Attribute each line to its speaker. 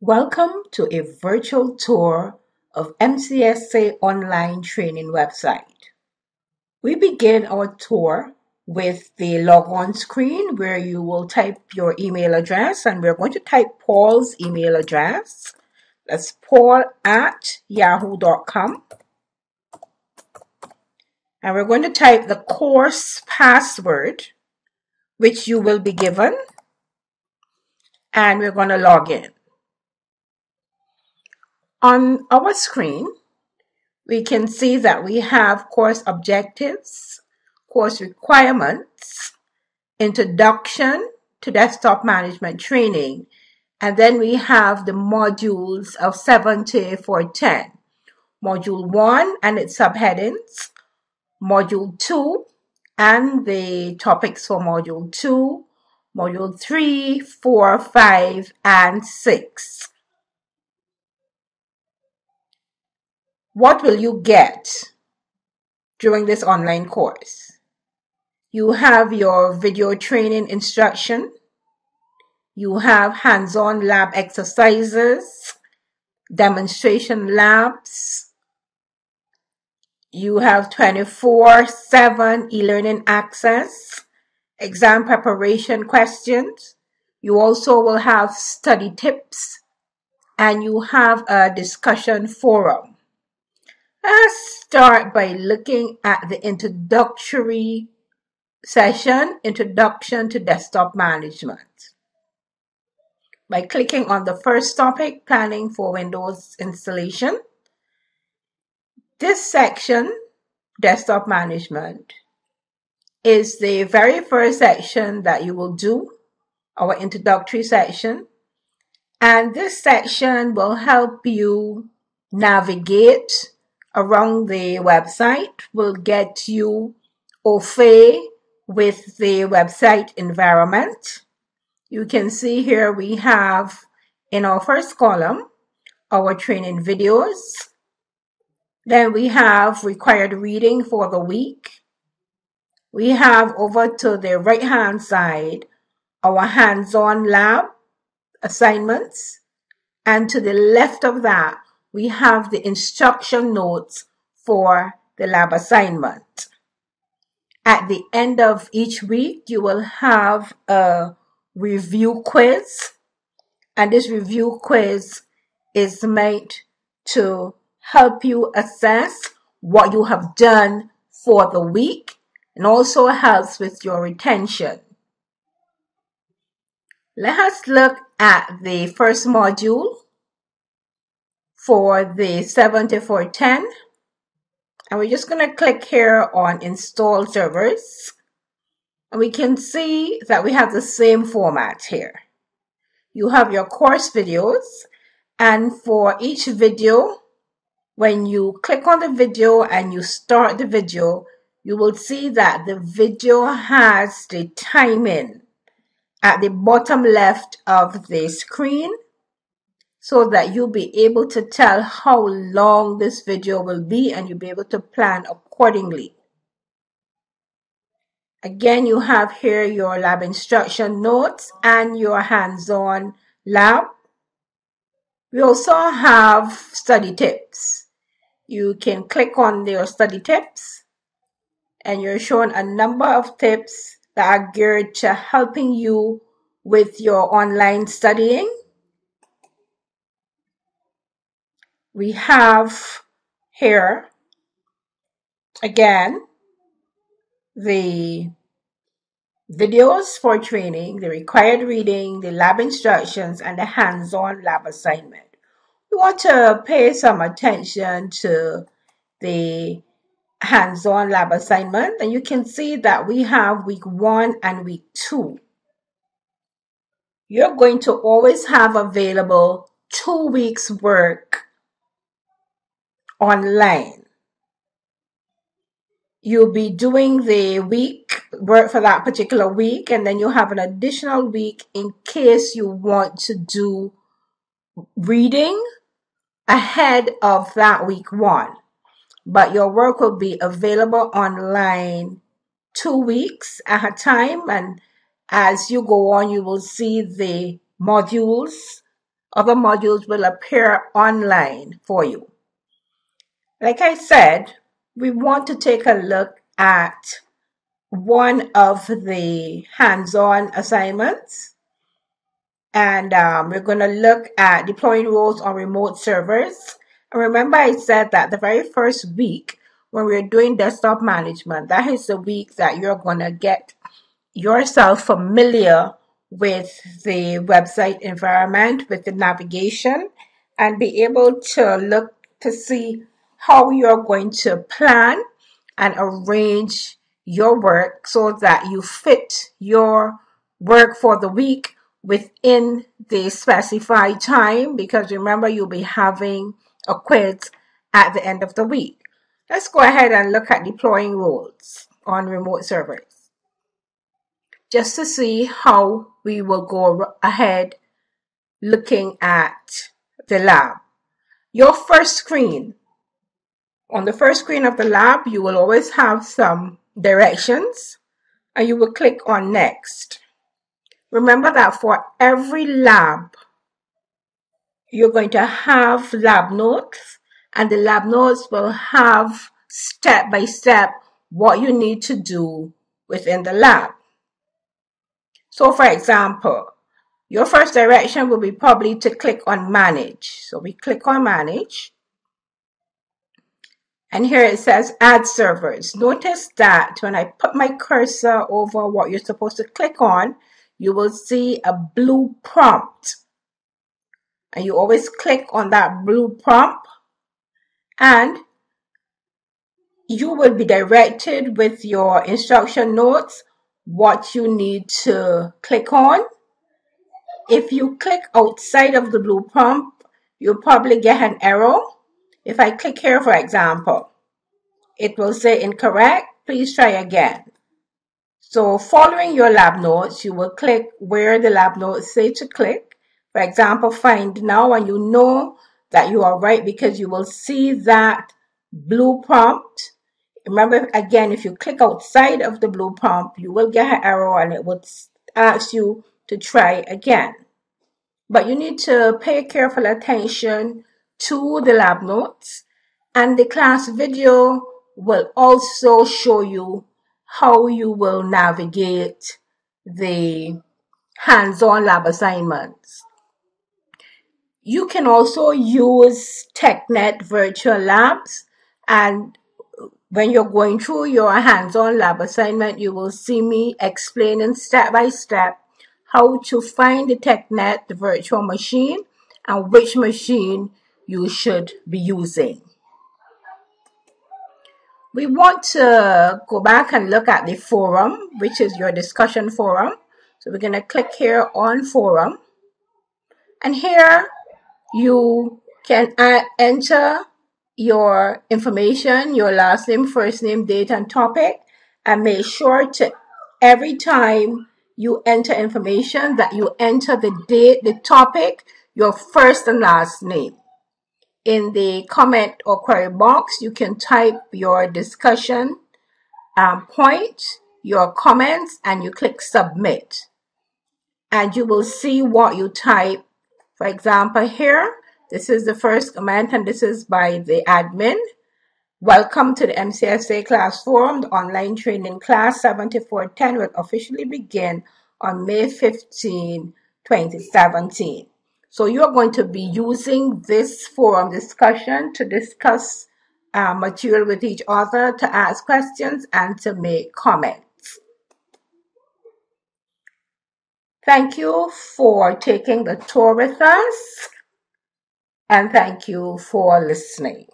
Speaker 1: Welcome to a virtual tour of MCSA online training website. We begin our tour with the logon screen where you will type your email address and we're going to type Paul's email address. That's paul at yahoo.com. And we're going to type the course password, which you will be given. And we're going to log in. On our screen, we can see that we have course objectives, course requirements, introduction to desktop management training, and then we have the modules of 7 to 410. Module 1 and its subheadings, Module 2 and the topics for Module 2, Module 3, 4, 5, and 6. What will you get during this online course? You have your video training instruction. You have hands-on lab exercises, demonstration labs. You have 24-7 e-learning access, exam preparation questions. You also will have study tips and you have a discussion forum. Let's start by looking at the introductory session, Introduction to Desktop Management. By clicking on the first topic, Planning for Windows Installation. This section, Desktop Management, is the very first section that you will do, our introductory section. And this section will help you navigate around the website will get you au fait with the website environment. You can see here we have in our first column our training videos. Then we have required reading for the week. We have over to the right hand side our hands-on lab assignments. And to the left of that, we have the instruction notes for the lab assignment. At the end of each week, you will have a review quiz. And this review quiz is meant to help you assess what you have done for the week and also helps with your retention. Let us look at the first module for the 7410. And we're just going to click here on install servers. And we can see that we have the same format here. You have your course videos and for each video, when you click on the video and you start the video, you will see that the video has the timing at the bottom left of the screen so that you'll be able to tell how long this video will be and you'll be able to plan accordingly. Again, you have here your lab instruction notes and your hands-on lab. We also have study tips. You can click on your study tips and you're shown a number of tips that are geared to helping you with your online studying we have here again the videos for training, the required reading, the lab instructions, and the hands-on lab assignment. We want to pay some attention to the hands-on lab assignment and you can see that we have week one and week two. You're going to always have available two weeks work online. You'll be doing the week work for that particular week, and then you'll have an additional week in case you want to do reading ahead of that week one. But your work will be available online two weeks at a time, and as you go on, you will see the modules other modules will appear online for you. Like I said, we want to take a look at one of the hands-on assignments and um, we're going to look at deploying roles on remote servers. And remember I said that the very first week when we're doing desktop management, that is the week that you're going to get yourself familiar with the website environment, with the navigation, and be able to look to see how you're going to plan and arrange your work so that you fit your work for the week within the specified time because remember you'll be having a quiz at the end of the week. Let's go ahead and look at deploying roles on remote servers just to see how we will go ahead looking at the lab. Your first screen, on the first screen of the lab, you will always have some directions and you will click on next. Remember that for every lab, you're going to have lab notes and the lab notes will have step by step what you need to do within the lab. So for example, your first direction will be probably to click on manage. So we click on manage and here it says add servers. Notice that when I put my cursor over what you're supposed to click on, you will see a blue prompt. And you always click on that blue prompt and you will be directed with your instruction notes what you need to click on. If you click outside of the blue prompt, you'll probably get an error. If I click here, for example, it will say incorrect. Please try again. So following your lab notes, you will click where the lab notes say to click. For example, find now and you know that you are right because you will see that blue prompt. Remember again, if you click outside of the blue prompt, you will get an error and it will ask you to try again. But you need to pay careful attention to the lab notes and the class video will also show you how you will navigate the hands-on lab assignments. You can also use TechNet virtual labs and when you're going through your hands-on lab assignment, you will see me explaining step by step how to find the TechNet virtual machine and which machine you should be using. We want to go back and look at the forum, which is your discussion forum. So we're going to click here on forum. And here you can enter your information, your last name, first name, date, and topic. And make sure to every time you enter information that you enter the date, the topic, your first and last name in the comment or query box, you can type your discussion um, point, your comments, and you click submit. And you will see what you type. For example, here, this is the first comment, and this is by the admin. Welcome to the MCSA class forum. The online training class 7410 will officially begin on May 15, 2017. So you're going to be using this forum discussion to discuss uh, material with each other, to ask questions, and to make comments. Thank you for taking the tour with us, and thank you for listening.